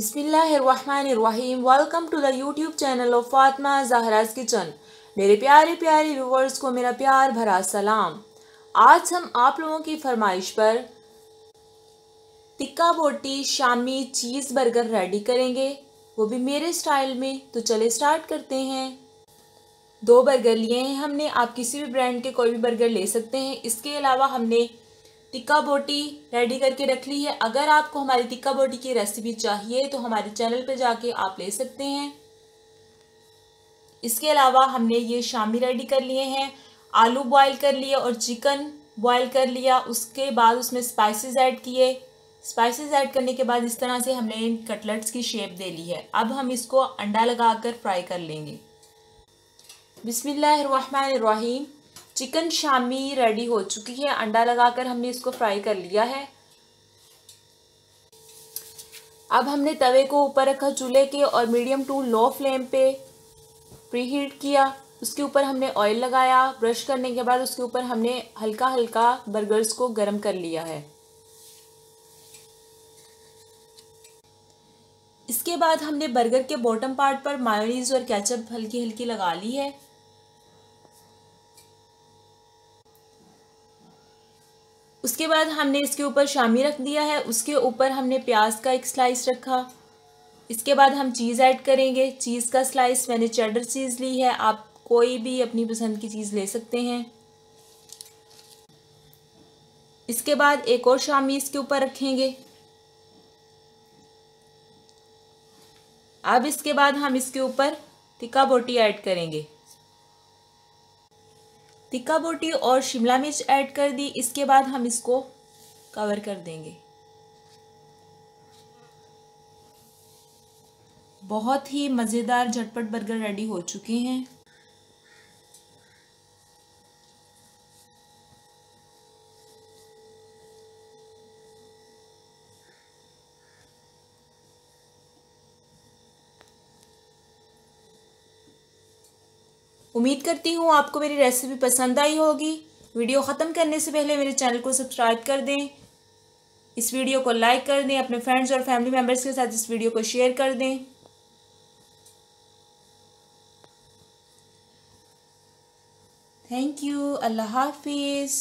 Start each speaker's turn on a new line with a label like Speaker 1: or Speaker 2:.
Speaker 1: बिस्मिल्लाहिर्रहमानिर्रहीम। Welcome to the YouTube channel of Fatima Zahra's kitchen मेरे प्यारे प्यारे व्यूवर्स को मेरा प्यार भरा सलाम। आज हम आप लोगों की फरमाइश पर टिक्का बोटी, शामी चीज़ बर्गर रेडी करेंगे। वो भी मेरे स्टाइल में। तो चले स्टार्ट करते हैं। दो बर्गर लिए हैं हमने। आप किसी भी ब्रांड के कोई भी बर्गर ले सकते हैं। इसके अलावा हमने टिक्का बोटी रेडी करके रख ली है। अगर आपको हमारी टिक्का बोटी की रेसिपी चाहिए तो हमारे चैनल पर जाके आप ले सकते हैं। इसके अलावा हमने ये शामी रेडी कर लिए हैं। आलू बॉईल कर लिए और चिकन बॉईल कर लिया। उसके बाद उसमें स्पाइसेस ऐड किए। स्पाइसेस ऐड करने के बाद इस तरह से हमने इन कटलेट्स की शेप दे ली है। अब हम इसको अंडा लगाकर फ्राई कर लेंगे। बिस्मिल्लाहिर्रहमानिर्रहीम। चिकन शामी रेडी हो चुकी है। अंडा लगाकर हमने इसको फ्राई कर लिया है। अब हमने तवे को ऊपर रखा चूल्हे के और मीडियम टू लो फ्लेम पे प्रीहीट किया। उसके ऊपर हमने ऑयल लगाया। ब्रश करने के बाद उसके ऊपर हमने हल्का हल्का बर्गर्स को गर्म कर लिया है। इसके बाद हमने बर्गर के बॉटम पार्ट पर मायोनीज और कैचअप हल्की हल्की लगा ली है। उसके बाद हमने इसके ऊपर शामी रख दिया है, उसके ऊपर हमने प्याज का एक स्लाइस रखा। इसके बाद हम चीज़ ऐड करेंगे। चीज़ का स्लाइस मैंने चेडर चीज़ ली है, आप कोई भी अपनी पसंद की चीज़ ले सकते हैं। इसके बाद एक और शामी इसके ऊपर रखेंगे। अब इसके बाद हम इसके ऊपर टिक्का बोटी ऐड करेंगे। टिक्का बोटी और शिमला मिर्च ऐड कर दी। इसके बाद हम इसको कवर कर देंगे। बहुत ही मज़ेदार झटपट बर्गर रेडी हो चुके हैं। उम्मीद करती हूँ आपको मेरी रेसिपी पसंद आई होगी। वीडियो ख़त्म करने से पहले मेरे चैनल को सब्सक्राइब कर दें। इस वीडियो को लाइक कर दें, अपने फ्रेंड्स और फैमिली मेंबर्स के साथ इस वीडियो को शेयर कर दें। थैंक यू अल्लाह हाफिज़।